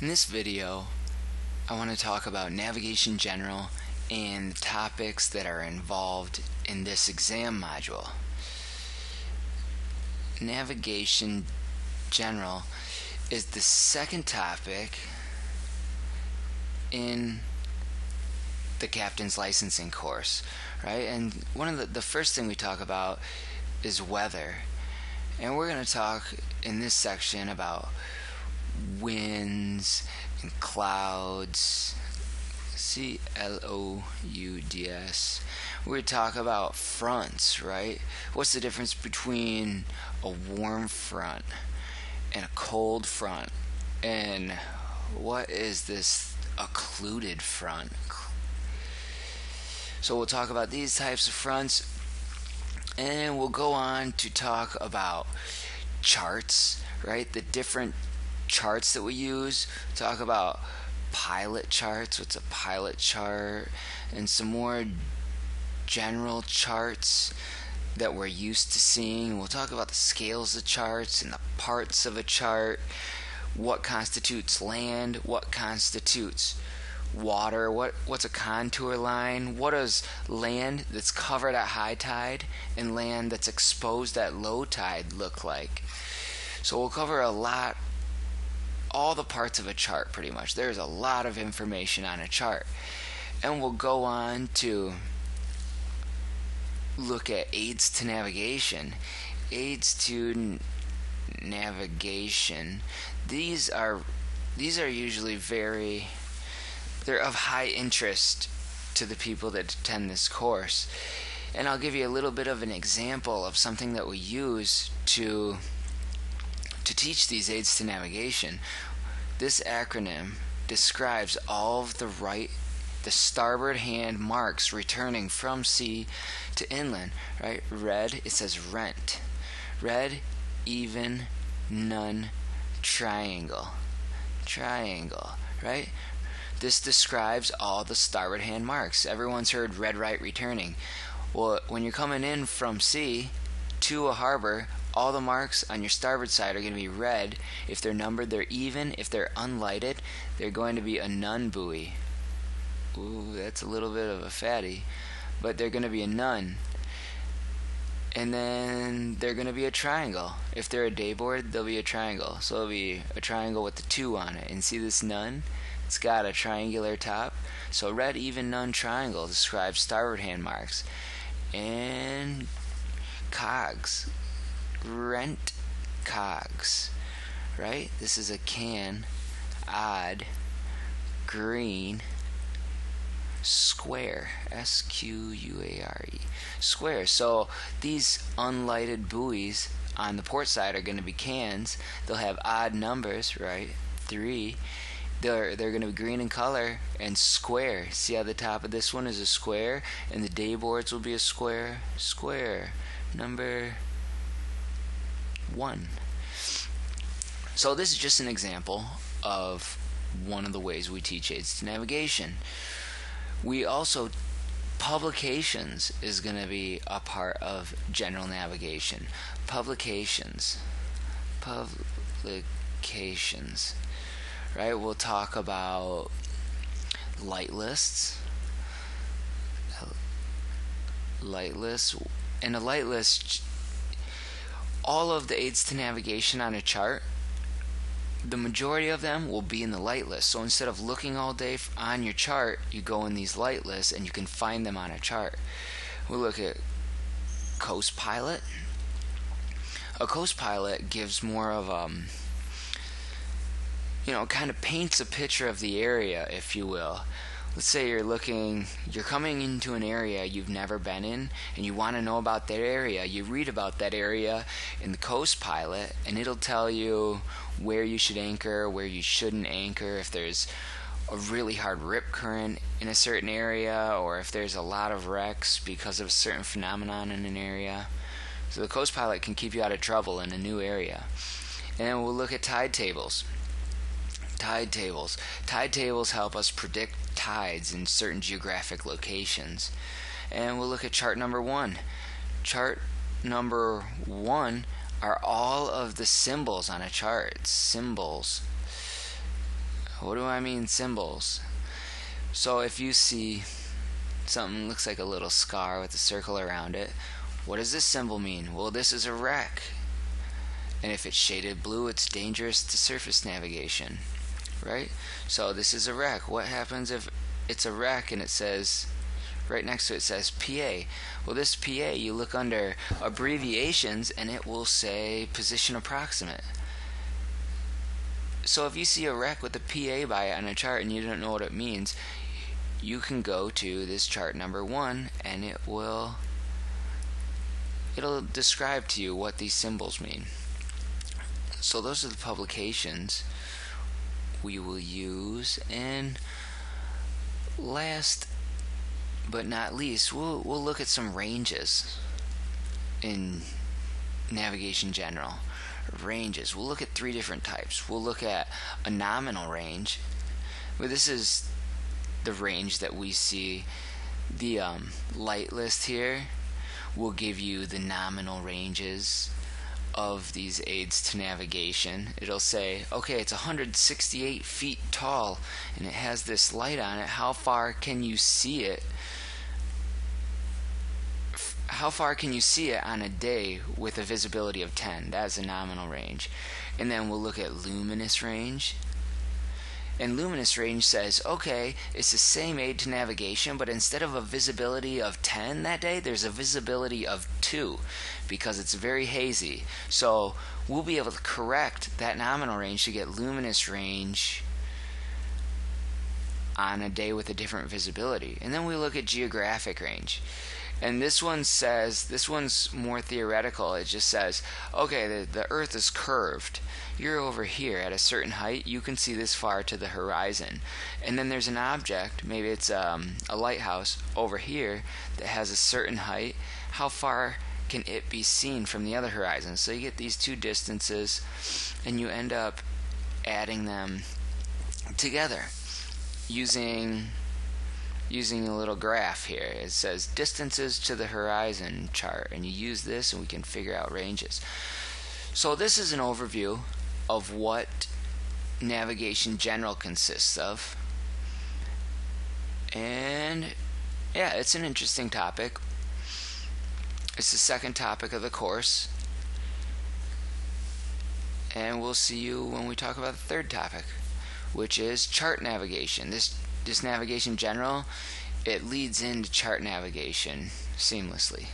In this video, I want to talk about navigation general and the topics that are involved in this exam module. Navigation general is the second topic in the captain's licensing course, right? And one of the, the first thing we talk about is weather. And we're going to talk in this section about winds and clouds. C L O U D S. Going talk about fronts, right? What's the difference between a warm front and a cold front? And what is this occluded front? So we'll talk about these types of fronts and we'll go on to talk about charts, right? The different charts that we use. Talk about pilot charts. What's a pilot chart? And some more general charts that we're used to seeing. We'll talk about the scales of charts and the parts of a chart. What constitutes land? What constitutes water what what's a contour line what is land that's covered at high tide and land that's exposed at low tide look like so we'll cover a lot all the parts of a chart pretty much. There's a lot of information on a chart. And we'll go on to look at aids to navigation. Aids to navigation. These are these are usually very they're of high interest to the people that attend this course. And I'll give you a little bit of an example of something that we use to to teach these aids to navigation. This acronym describes all of the right the starboard hand marks returning from sea to inland, right? Red, it says rent. Red, even, nun, triangle. Triangle, right? This describes all the starboard hand marks. Everyone's heard red right returning. Well, when you're coming in from sea to a harbor, all the marks on your starboard side are going to be red. If they're numbered, they're even. If they're unlighted, they're going to be a nun buoy. Ooh, that's a little bit of a fatty. But they're going to be a nun. And then they're going to be a triangle. If they're a dayboard, they'll be a triangle. So it'll be a triangle with the two on it. And see this nun? It's got a triangular top. So red even nun triangle describes starboard hand marks. And cogs. Rent cogs. Right? This is a can. Odd. Green. Square. S Q U A R E. Square. So these unlighted buoys on the port side are going to be cans. They'll have odd numbers, right? Three they're they're going to be green in color and square. See how the top of this one is a square, and the day boards will be a square. Square number one. So this is just an example of one of the ways we teach aids to navigation. We also publications is going to be a part of general navigation. Publications. Publications right? We'll talk about light lists. Light lists. In a light list, all of the aids to navigation on a chart, the majority of them will be in the light list. So instead of looking all day on your chart, you go in these light lists and you can find them on a chart. We'll look at Coast Pilot. A Coast Pilot gives more of um, you know, kind of paints a picture of the area, if you will. Let's say you're looking, you're coming into an area you've never been in, and you want to know about that area. You read about that area in the Coast Pilot, and it'll tell you where you should anchor, where you shouldn't anchor, if there's a really hard rip current in a certain area, or if there's a lot of wrecks because of a certain phenomenon in an area. So the Coast Pilot can keep you out of trouble in a new area. And we'll look at tide tables tide tables. Tide tables help us predict tides in certain geographic locations. And we'll look at chart number one. Chart number one are all of the symbols on a chart. Symbols. What do I mean symbols? So if you see something looks like a little scar with a circle around it, what does this symbol mean? Well, this is a wreck. And if it's shaded blue, it's dangerous to surface navigation, right? So this is a wreck. What happens if it's a wreck and it says right next to it says PA. Well, this PA, you look under abbreviations and it will say position approximate. So if you see a wreck with a PA by it on a chart and you don't know what it means, you can go to this chart number one and it will it'll describe to you what these symbols mean. So those are the publications we will use and last but not least, we'll we'll look at some ranges in navigation general. Ranges. We'll look at three different types. We'll look at a nominal range. Well, this is the range that we see. The um, light list here will give you the nominal ranges of these aids to navigation. It'll say, okay, it's 168 feet tall and it has this light on it. How far can you see it? How far can you see it on a day with a visibility of 10? That's a nominal range. And then we'll look at luminous range. And luminous range says, okay, it's the same aid to navigation, but instead of a visibility of 10 that day, there's a visibility of 2 because it's very hazy. So we'll be able to correct that nominal range to get luminous range on a day with a different visibility. And then we look at geographic range. And this one says, this one's more theoretical. It just says, okay, the, the Earth is curved. You're over here at a certain height. You can see this far to the horizon. And then there's an object, maybe it's um, a lighthouse over here that has a certain height. How far can it be seen from the other horizon? So you get these two distances and you end up adding them together using using a little graph here. It says distances to the horizon chart, and you use this and we can figure out ranges. So this is an overview of what navigation general consists of. And yeah, it's an interesting topic. It's the second topic of the course. And we'll see you when we talk about the third topic, which is chart navigation. This this navigation general, it leads into chart navigation seamlessly.